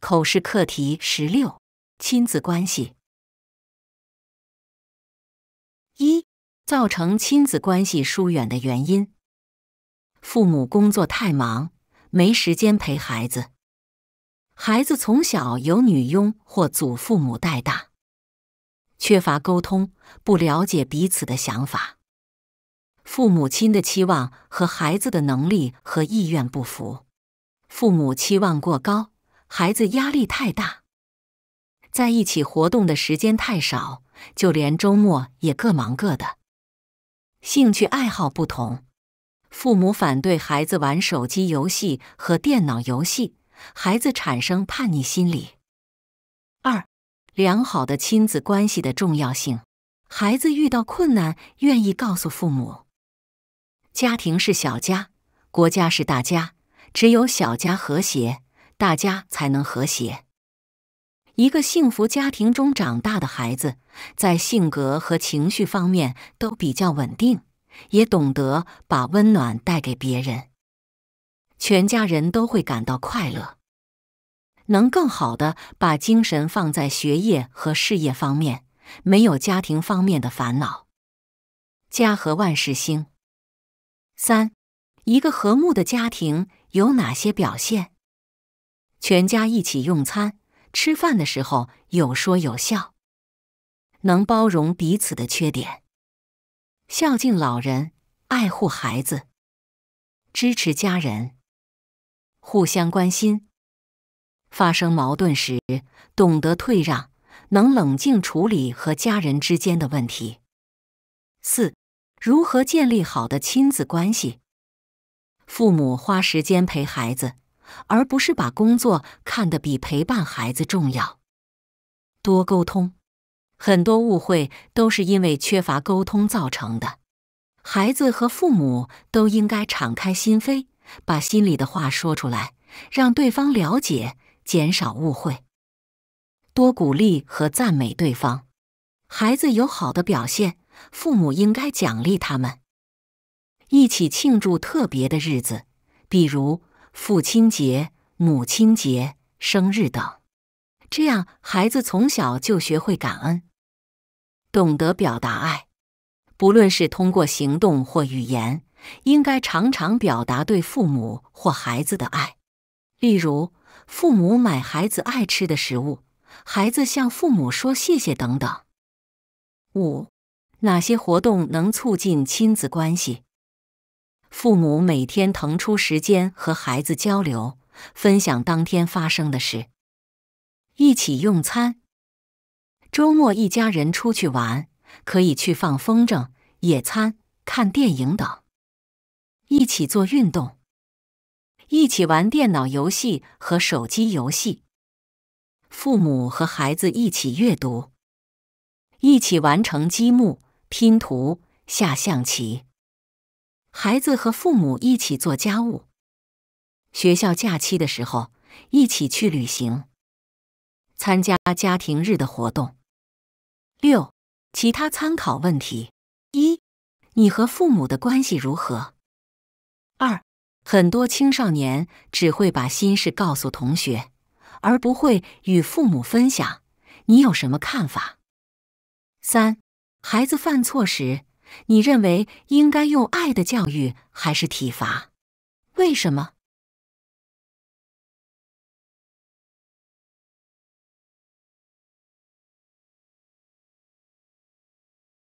口试课题十六：亲子关系。一、造成亲子关系疏远的原因：父母工作太忙，没时间陪孩子；孩子从小由女佣或祖父母带大，缺乏沟通，不了解彼此的想法；父母亲的期望和孩子的能力和意愿不符；父母期望过高。孩子压力太大，在一起活动的时间太少，就连周末也各忙各的。兴趣爱好不同，父母反对孩子玩手机游戏和电脑游戏，孩子产生叛逆心理。二，良好的亲子关系的重要性，孩子遇到困难愿意告诉父母。家庭是小家，国家是大家，只有小家和谐。大家才能和谐。一个幸福家庭中长大的孩子，在性格和情绪方面都比较稳定，也懂得把温暖带给别人，全家人都会感到快乐，能更好的把精神放在学业和事业方面，没有家庭方面的烦恼。家和万事兴。三，一个和睦的家庭有哪些表现？全家一起用餐，吃饭的时候有说有笑，能包容彼此的缺点，孝敬老人，爱护孩子，支持家人，互相关心。发生矛盾时懂得退让，能冷静处理和家人之间的问题。四、如何建立好的亲子关系？父母花时间陪孩子。而不是把工作看得比陪伴孩子重要。多沟通，很多误会都是因为缺乏沟通造成的。孩子和父母都应该敞开心扉，把心里的话说出来，让对方了解，减少误会。多鼓励和赞美对方。孩子有好的表现，父母应该奖励他们。一起庆祝特别的日子，比如。父亲节、母亲节、生日等，这样孩子从小就学会感恩，懂得表达爱。不论是通过行动或语言，应该常常表达对父母或孩子的爱。例如，父母买孩子爱吃的食物，孩子向父母说谢谢等等。五，哪些活动能促进亲子关系？父母每天腾出时间和孩子交流，分享当天发生的事，一起用餐。周末一家人出去玩，可以去放风筝、野餐、看电影等。一起做运动，一起玩电脑游戏和手机游戏。父母和孩子一起阅读，一起完成积木、拼图、下象棋。孩子和父母一起做家务，学校假期的时候一起去旅行，参加家庭日的活动。六、其他参考问题：一、你和父母的关系如何？二、很多青少年只会把心事告诉同学，而不会与父母分享，你有什么看法？三、孩子犯错时。你认为应该用爱的教育还是体罚？为什么？